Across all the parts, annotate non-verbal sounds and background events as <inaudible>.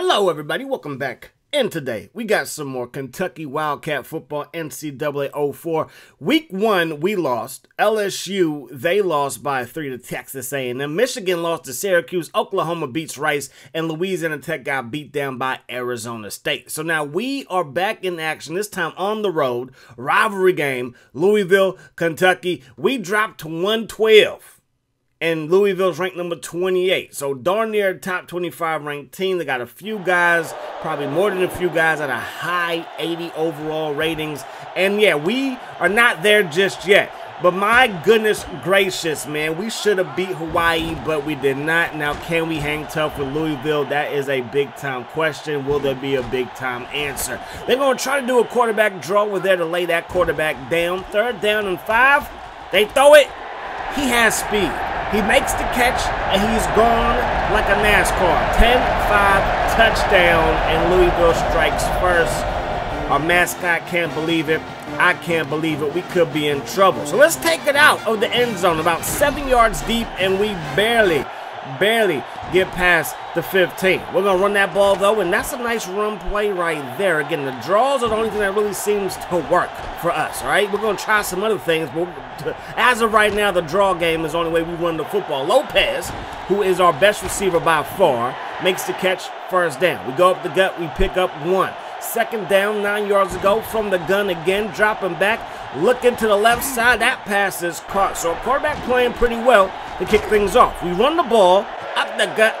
Hello, everybody. Welcome back. And today, we got some more Kentucky Wildcat football NCAA 04. Week one, we lost. LSU, they lost by three to Texas A&M. Michigan lost to Syracuse. Oklahoma beats Rice. And Louisiana Tech got beat down by Arizona State. So now we are back in action, this time on the road. Rivalry game, Louisville, Kentucky. We dropped to 112 and Louisville's ranked number 28. So darn near top 25 ranked team. They got a few guys, probably more than a few guys at a high 80 overall ratings. And yeah, we are not there just yet. But my goodness gracious, man, we should have beat Hawaii, but we did not. Now, can we hang tough with Louisville? That is a big time question. Will there be a big time answer? They're going to try to do a quarterback draw. We're there to lay that quarterback down. Third down and five. They throw it. He has speed. He makes the catch, and he's gone like a NASCAR. 10-5 touchdown, and Louisville strikes first. Our mascot can't believe it. I can't believe it. We could be in trouble. So let's take it out of the end zone, about seven yards deep, and we barely, barely get past the 15. We're going to run that ball, though, and that's a nice run play right there. Again, the draws are the only thing that really seems to work for us, all right? We're going to try some other things, but <laughs> as of right now, the draw game is the only way we run the football. Lopez, who is our best receiver by far, makes the catch first down. We go up the gut, we pick up one. Second down, nine yards ago from the gun again, dropping back, looking to the left side. That pass is caught. So quarterback playing pretty well to kick things off. We run the ball up the gut,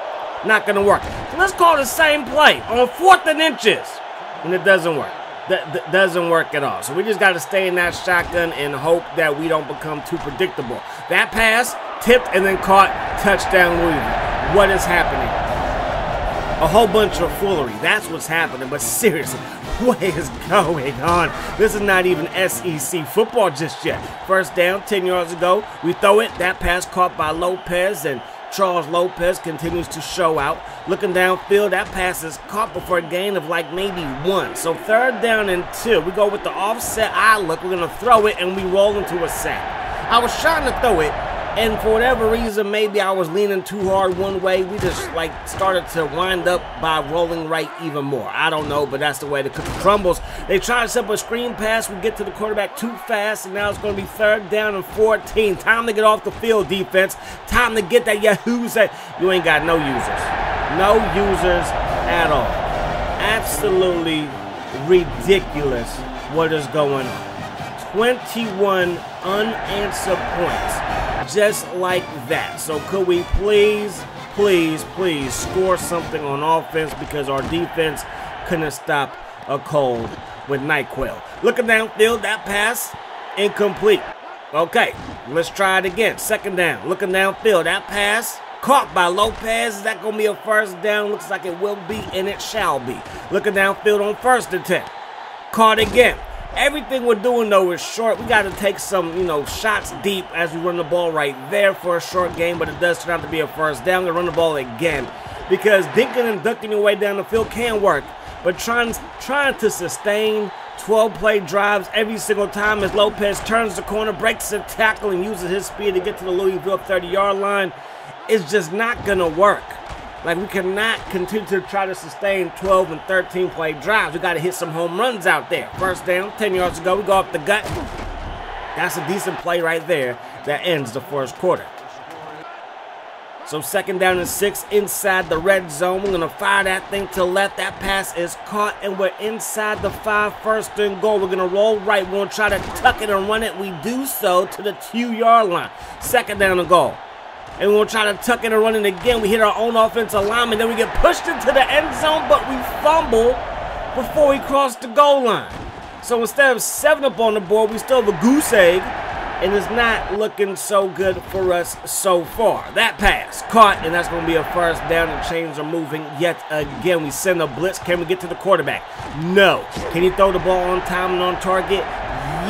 not going to work. So let's call the same play on fourth and inches, and it doesn't work. That, that doesn't work at all. So we just got to stay in that shotgun and hope that we don't become too predictable. That pass tipped and then caught touchdown Louisville. What is happening? A whole bunch of foolery. That's what's happening. But seriously, what is going on? This is not even SEC football just yet. First down, 10 yards ago. We throw it. That pass caught by Lopez and Charles Lopez continues to show out. Looking downfield, that pass is caught before a gain of like maybe one. So third down and two. We go with the offset I look. We're going to throw it and we roll into a sack. I was trying to throw it and for whatever reason, maybe I was leaning too hard one way. We just like started to wind up by rolling right even more. I don't know, but that's the way the cookie crumbles. They try to set up a screen pass. We get to the quarterback too fast, and now it's going to be third down and 14. Time to get off the field, defense. Time to get that Yahoo say you ain't got no users. No users at all. Absolutely ridiculous what is going on. 21 unanswered points just like that. So could we please, please, please score something on offense because our defense couldn't stop a cold with NyQuil. Looking downfield, that pass incomplete. Okay, let's try it again. Second down, looking downfield, that pass caught by Lopez. Is that going to be a first down? Looks like it will be, and it shall be. Looking downfield on first attempt. Caught again. Everything we're doing, though, is short. We got to take some, you know, shots deep as we run the ball right there for a short game, but it does turn out to be a first down. To run the ball again because dinking and ducking your way down the field can work, but trying, trying to sustain 12 play drives every single time as Lopez turns the corner, breaks the tackle, and uses his speed to get to the Louisville 30 yard line is just not to work. Like, we cannot continue to try to sustain 12 and 13 play drives. We got to hit some home runs out there. First down, 10 yards to go. we go up the gut. That's a decent play right there that ends the first quarter. So second down and six inside the red zone. We're going to fire that thing to left. That pass is caught, and we're inside the five first and goal. We're going to roll right. We're to try to tuck it and run it. We do so to the two-yard line. Second down and goal and we'll try to tuck in and run it again. We hit our own offensive lineman, then we get pushed into the end zone, but we fumble before we cross the goal line. So instead of seven up on the board, we still have a goose egg, and it's not looking so good for us so far. That pass caught, and that's going to be a first down. The chains are moving yet again. We send a blitz. Can we get to the quarterback? No. Can he throw the ball on time and on target?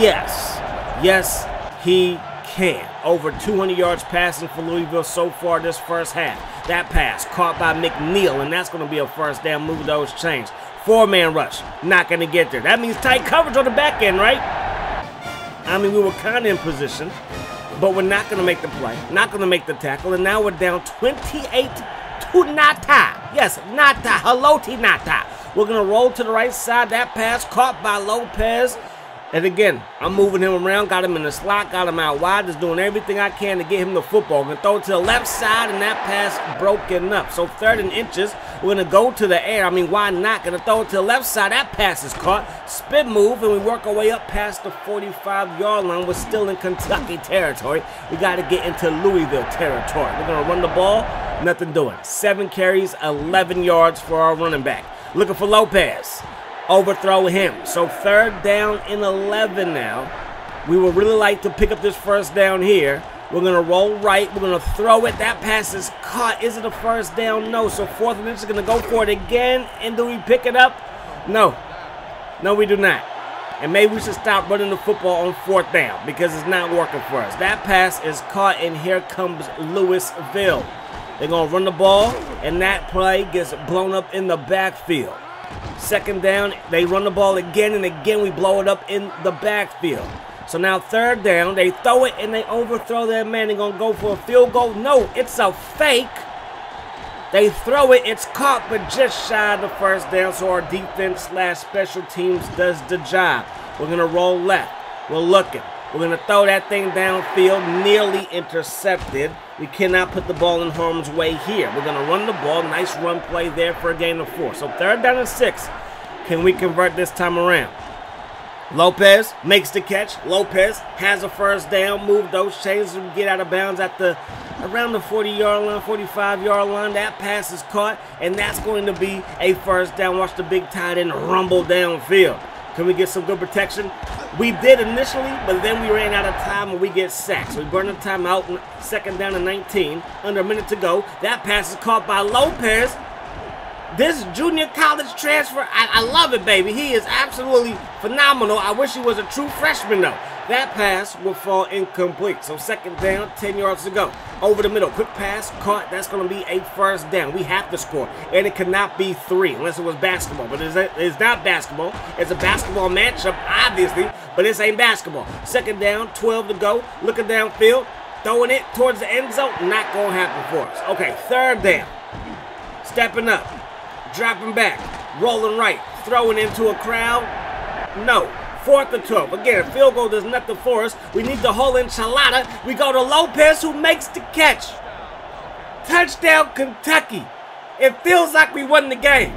Yes. Yes, he can. Over 200 yards passing for Louisville so far this first half. That pass caught by McNeil, and that's going to be a first down. Move those chains. Four-man rush. Not going to get there. That means tight coverage on the back end, right? I mean, we were kind of in position, but we're not going to make the play. Not going to make the tackle, and now we're down 28 to Nata. Yes, Nata. Haloti Ngata. We're going to roll to the right side. That pass caught by Lopez. And again, I'm moving him around, got him in the slot, got him out wide, just doing everything I can to get him the football. To throw it to the left side, and that pass broken up. So third and inches, we're to go to the air. I mean, why not? To throw it to the left side. That pass is caught. Spin move, and we work our way up past the 45-yard line. We're still in Kentucky territory. We got to get into Louisville territory. We're to run the ball. Nothing doing. Seven carries, 11 yards for our running back. Looking for Lopez overthrow him. So third down and 11 now. We would really like to pick up this first down here. We're going to roll right. We're going to throw it. That pass is caught. Is it a first down? No. So fourth and inch is going to go for it again. And do we pick it up? No. No, we do not. And maybe we should stop running the football on fourth down because it's not working for us. That pass is caught, and here comes Louisville. They're going to run the ball, and that play gets blown up in the backfield. Second down, they run the ball again and again. We blow it up in the backfield. So now third down, they throw it and they overthrow their man. They're going to go for a field goal. No, it's a fake. They throw it, it's caught, but just shy of the first down. So our defense slash special teams does the job. We're going to roll left. We're looking. We're going to throw that thing downfield, nearly intercepted. We cannot put the ball in harm's way here. We're going to run the ball. Nice run play there for a gain of four. So third down and six. Can we convert this time around? Lopez makes the catch. Lopez has a first down. Move those chains and get out of bounds at the around the 40 yard line, 45 yard line. That pass is caught, and that's going to be a first down. Watch the big tight end rumble downfield. Can we get some good protection? We did initially, but then we ran out of time and we get sacked. So we burn the timeout, second down and 19, under a minute to go. That pass is caught by Lopez. This junior college transfer, I, I love it, baby. He is absolutely phenomenal. I wish he was a true freshman, though. That pass will fall incomplete. So second down, 10 yards to go. Over the middle, quick pass, caught. That's going to be a first down. We have to score. And it cannot be three unless it was basketball. But it's not basketball. It's a basketball matchup, obviously. But this ain't basketball. Second down, 12 to go. Looking downfield, throwing it towards the end zone. Not going to happen for us. Okay, third down. Stepping up. Dropping back. Rolling right. Throwing into a crowd. No. Fourth and 12. Again, field goal does nothing for us. We need the whole enchilada. We go to Lopez who makes the catch. Touchdown, Kentucky. It feels like we won the game.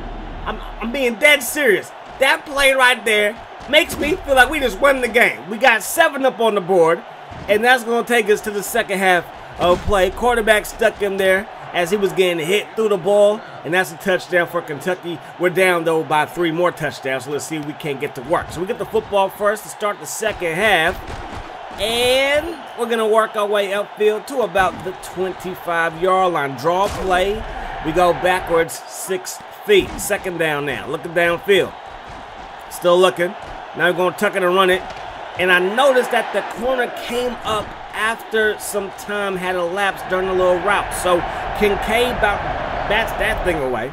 I'm, I'm being dead serious. That play right there makes me feel like we just won the game. We got seven up on the board, and that's going to take us to the second half of play. Quarterback stuck him there as he was getting hit through the ball, and that's a touchdown for Kentucky. We're down, though, by three more touchdowns, let's see if we can't get to work. So we get the football first to start the second half, and we're going to work our way upfield to about the 25-yard line. Draw play. We go backwards six feet. Second down now. Looking downfield. Still looking. Now we're going to tuck it and run it. And I noticed that the corner came up after some time had elapsed during the little route. So Kincaid bats that thing away.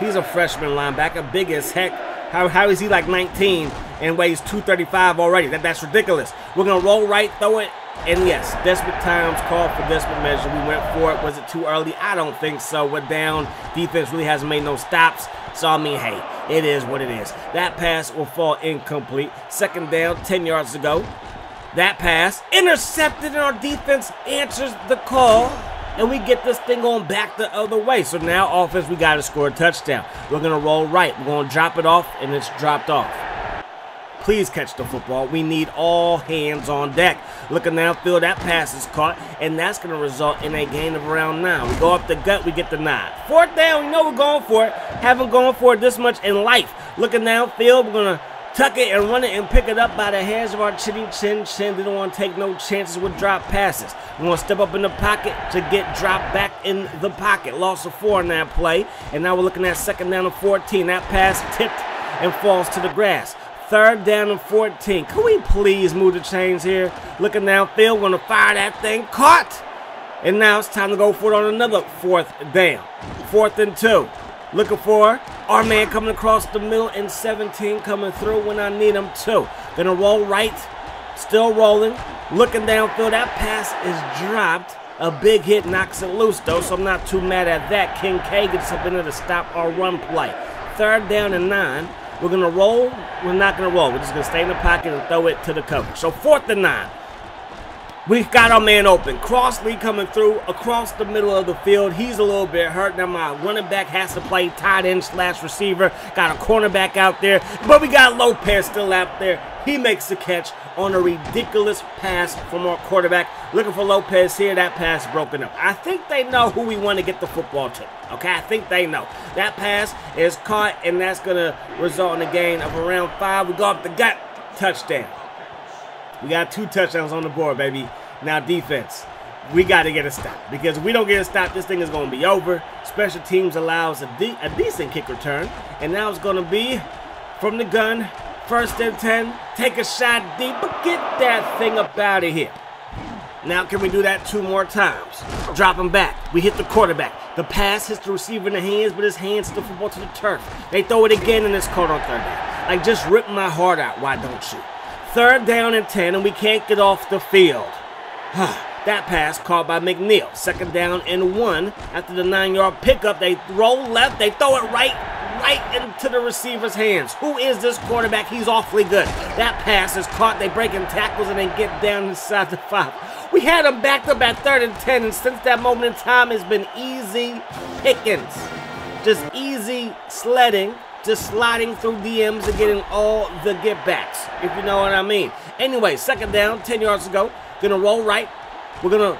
He's a freshman linebacker, big as heck. How, how is he like 19 and weighs 235 already? That, that's ridiculous. We're going to roll right, throw it, and yes, desperate times call for desperate measure. We went for it. Was it too early? I don't think so. We're down. Defense really hasn't made no stops. So, I mean, hey, it is what it is. That pass will fall incomplete. Second down, 10 yards to go. That pass intercepted, and our defense answers the call. And we get this thing going back the other way. So now, offense, we got to score a touchdown. We're going to roll right. We're going to drop it off, and it's dropped off. Please catch the football. We need all hands on deck. Looking downfield, that pass is caught, and that's going to result in a gain of around nine. We go up the gut, we get the nine. Fourth down, we know we're going for it. Haven't gone for it this much in life. Looking downfield, we're going to tuck it and run it and pick it up by the hands of our chinny chin chin. They don't want to take no chances with drop passes. We want to step up in the pocket to get dropped back in the pocket. Loss of four in that play. And now we're looking at second down and 14. That pass tipped and falls to the grass. Third down and 14. Can we please move the chains here? Looking downfield, going to fire that thing. Caught! And now it's time to go for it on another fourth down. Fourth and two. Looking for our man coming across the middle and 17 coming through when I need him too. Gonna roll right. Still rolling. Looking downfield. That pass is dropped. A big hit knocks it loose, though, so I'm not too mad at that. Kincaid gets up in there to stop our run play. Third down and nine. We're to roll. We're not to roll. We're just to stay in the pocket and throw it to the cover. So fourth and nine. We've got our man open. Crossley coming through across the middle of the field. He's a little bit hurt. Now my running back has to play tight end slash receiver. Got a cornerback out there. But we got Lopez still out there. He makes the catch on a ridiculous pass from our quarterback. Looking for Lopez here. That pass broken up. I think they know who we want to get the football to. Okay, I think they know. That pass is caught, and that's going to result in a gain of around five. We go up the gut. Touchdown. We got two touchdowns on the board, baby. Now defense. We got to get a stop because if we don't get a stop, this thing is going to be over. Special teams allows a, de a decent kick return, and now it's going to be from the gun, first and 10, take a shot deep, but get that thing up out of here. Now can we do that two more times? Drop him back. We hit the quarterback. The pass hits the receiver in the hands, but his hands the football to the turf. They throw it again and it's caught on third down. Like just rip my heart out. Why don't you? Third down and 10, and we can't get off the field. <sighs> that pass caught by McNeil. Second down and one. After the nine-yard pickup, they roll left. They throw it right, right into the receiver's hands. Who is this quarterback? He's awfully good. That pass is caught. They break in tackles and they get down inside the five. We had them backed up at third and ten, and since that moment in time, it's been easy pickings. Just easy sledding just sliding through DMs and getting all the get backs, if you know what I mean. Anyway, second down, 10 yards to go. Gonna roll right. We're gonna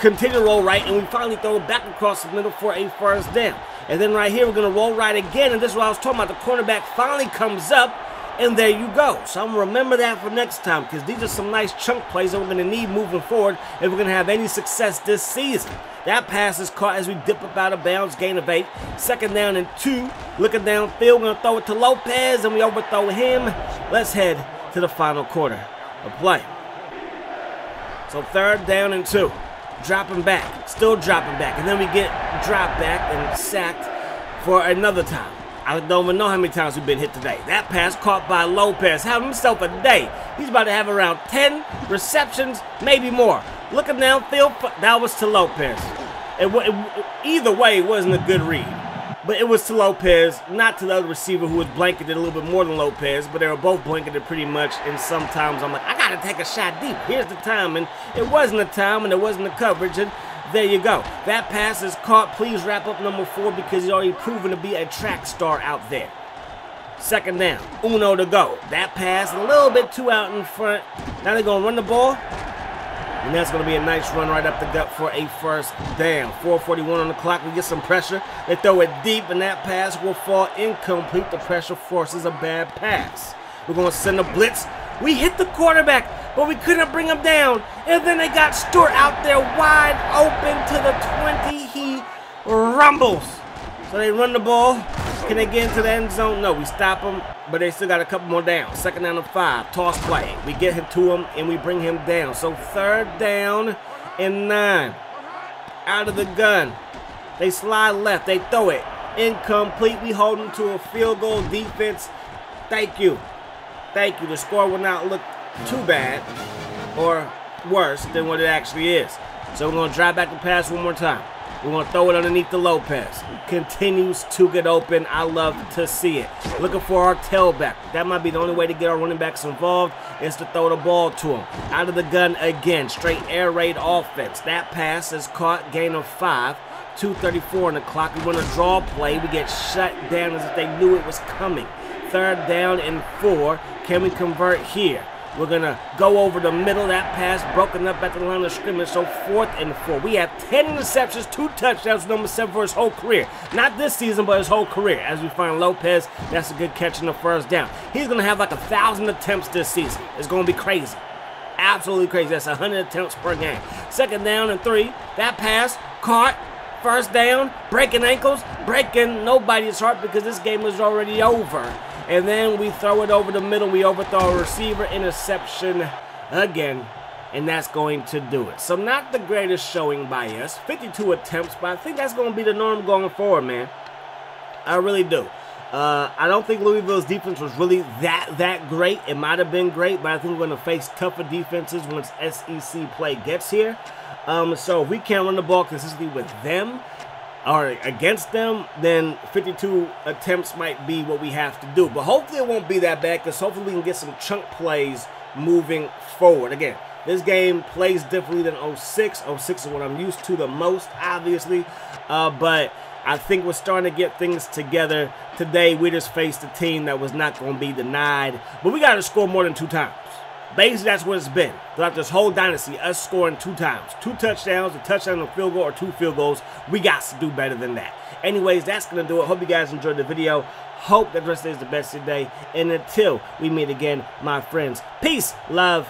continue to roll right, and we finally throw it back across the middle for a first down. And then right here, we're gonna roll right again, and this is what I was talking about. The cornerback finally comes up, and there you go. So I'm gonna remember that for next time, because these are some nice chunk plays that we're gonna need moving forward if we're gonna have any success this season. That pass is caught as we dip up out of bounds, gain of eight. Second down and two. Looking downfield, we're gonna throw it to Lopez, and we overthrow him. Let's head to the final quarter of play. So third down and two. Dropping back, still dropping back, and then we get dropped back and sacked for another time. I don't even know how many times we've been hit today. That pass caught by Lopez. Have himself a day. He's about to have around 10 receptions, maybe more. Looking downfield, that was to Lopez. It, it, either way, it wasn't a good read. But it was to Lopez, not to the other receiver who was blanketed a little bit more than Lopez, but they were both blanketed pretty much. And sometimes I'm like, I got to take a shot deep. Here's the time. And it wasn't the time, and it wasn't the coverage. And there you go. That pass is caught. Please wrap up number four because he's already proven to be a track star out there. Second down. Uno to go. That pass a little bit too out in front. Now they're going to run the ball. And that's going to be a nice run right up the gut for a first down. 441 on the clock. We get some pressure. They throw it deep, and that pass will fall incomplete. The pressure forces a bad pass. We're going to send a blitz. We hit the quarterback, but we couldn't bring him down. And then they got Stewart out there wide open to the 20. He rumbles. So they run the ball. Can they get into the end zone? No, we stop them, but they still got a couple more down. Second down and five. Toss play. We get him to him, and we bring him down. So third down and nine. Out of the gun. They slide left. They throw it. Incomplete. We hold them to a field goal defense. Thank you. Thank you. The score will not look too bad or worse than what it actually is. So we're going to drive back the pass one more time. We're going to throw it underneath the Lopez. Continues to get open. I love to see it. Looking for our tailback. That might be the only way to get our running backs involved is to throw the ball to him. Out of the gun again. Straight air raid offense. That pass is caught. Gain of five. 2.34 on the clock. We run a draw play. We get shut down as if they knew it was coming. Third down and four. Can we convert here? We're going to go over the middle. That pass broken up at the line of scrimmage. So fourth and four. We have 10 interceptions, two touchdowns, number seven for his whole career. Not this season, but his whole career. As we find Lopez, that's a good catch in the first down. He's going to have like a thousand attempts this season. It's going to be crazy. Absolutely crazy. That's 100 attempts per game. Second down and three. That pass caught. First down, breaking ankles, breaking nobody's heart because this game is already over and then we throw it over the middle. We overthrow a receiver interception again, and that's going to do it. So not the greatest showing by us, 52 attempts, but I think that's going to be the norm going forward, man. I really do. Uh, I don't think Louisville's defense was really that that great. It might have been great, but I think we're going to face tougher defenses once SEC play gets here. Um, so if we can't run the ball consistently with them or against them, then 52 attempts might be what we have to do. But hopefully it won't be that bad because hopefully we can get some chunk plays moving forward. Again, this game plays differently than 06. 06 is what I'm used to the most, obviously. Uh, but I think we're starting to get things together. Today, we just faced a team that was not going to be denied. But we got to score more than two times. Basically, that's what it's been throughout this whole dynasty. Us scoring two times, two touchdowns, a touchdown, a field goal, or two field goals. We got to do better than that. Anyways, that's gonna do it. Hope you guys enjoyed the video. Hope that rest is the best today. And until we meet again, my friends, peace, love.